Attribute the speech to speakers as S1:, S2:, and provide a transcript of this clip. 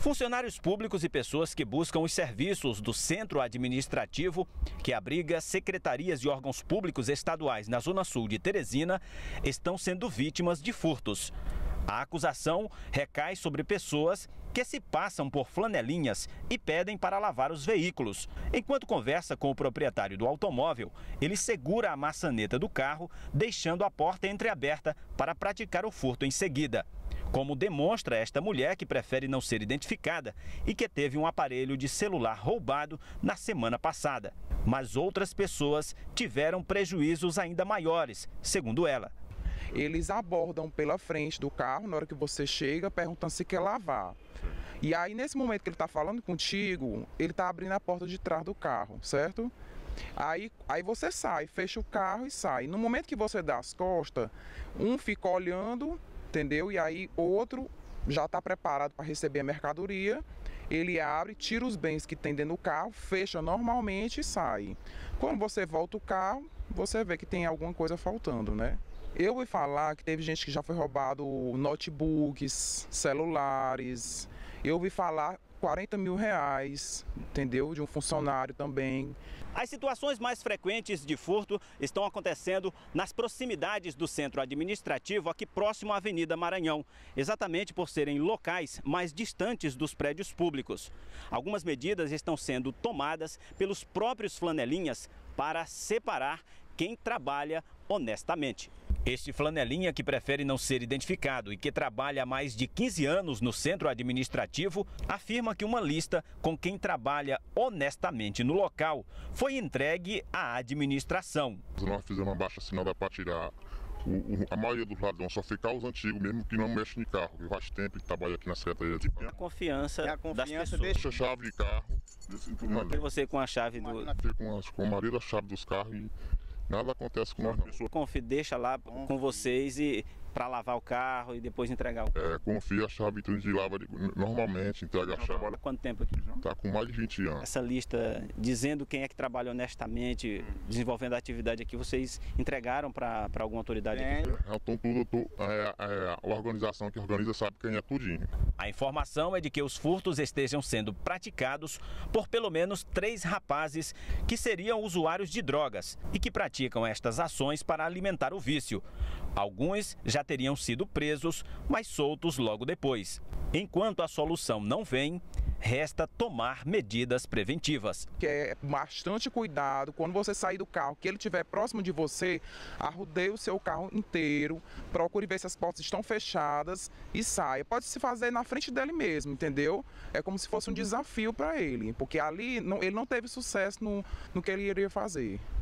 S1: Funcionários públicos e pessoas que buscam os serviços do centro administrativo, que abriga secretarias e órgãos públicos estaduais na Zona Sul de Teresina, estão sendo vítimas de furtos. A acusação recai sobre pessoas que se passam por flanelinhas e pedem para lavar os veículos. Enquanto conversa com o proprietário do automóvel, ele segura a maçaneta do carro, deixando a porta entreaberta para praticar o furto em seguida como demonstra esta mulher que prefere não ser identificada e que teve um aparelho de celular roubado na semana passada. Mas outras pessoas tiveram prejuízos ainda maiores, segundo ela.
S2: Eles abordam pela frente do carro na hora que você chega, perguntando se quer lavar. E aí, nesse momento que ele está falando contigo, ele está abrindo a porta de trás do carro, certo? Aí, aí você sai, fecha o carro e sai. No momento que você dá as costas, um fica olhando entendeu? E aí outro já está preparado para receber a mercadoria, ele abre, tira os bens que tem dentro do carro, fecha normalmente e sai. Quando você volta o carro, você vê que tem alguma coisa faltando, né? Eu vou falar que teve gente que já foi roubado notebooks, celulares. Eu ouvi falar 40 mil reais, entendeu? De um funcionário também.
S1: As situações mais frequentes de furto estão acontecendo nas proximidades do centro administrativo, aqui próximo à Avenida Maranhão, exatamente por serem locais mais distantes dos prédios públicos. Algumas medidas estão sendo tomadas pelos próprios flanelinhas para separar quem trabalha honestamente. Este flanelinha que prefere não ser identificado e que trabalha há mais de 15 anos no centro administrativo, afirma que uma lista com quem trabalha honestamente no local foi entregue à administração.
S3: Nós fizemos uma baixa assinada para tirar o, o, a maioria dos ladrões, só ficar os antigos mesmo que não mexem em carro, que faz tempo que trabalha aqui na Secretaria de
S1: A confiança, é a confiança
S3: das pessoas. Deixa a chave de carro.
S1: E você com a chave do...
S3: Com a, com a maioria da chave dos carros e nada acontece com nós não.
S1: Confia, deixa lá com vocês e para lavar o carro e depois entregar o
S3: carro. É, confia a chave de lava normalmente, entrega a chave. Há
S1: quanto tempo aqui?
S3: Está com mais de 20 anos.
S1: Essa lista dizendo quem é que trabalha honestamente, desenvolvendo a atividade aqui, vocês entregaram para alguma autoridade
S3: é. aqui? É, então tudo, tudo é, é, a organização que organiza sabe quem é tudinho.
S1: A informação é de que os furtos estejam sendo praticados por pelo menos três rapazes que seriam usuários de drogas e que praticam estas ações para alimentar o vício. Alguns já já teriam sido presos, mas soltos logo depois. Enquanto a solução não vem, resta tomar medidas preventivas.
S2: É bastante cuidado quando você sair do carro, que ele estiver próximo de você, arrudeie o seu carro inteiro, procure ver se as portas estão fechadas e saia. Pode se fazer na frente dele mesmo, entendeu? É como se fosse um desafio para ele, porque ali não, ele não teve sucesso no, no que ele iria fazer.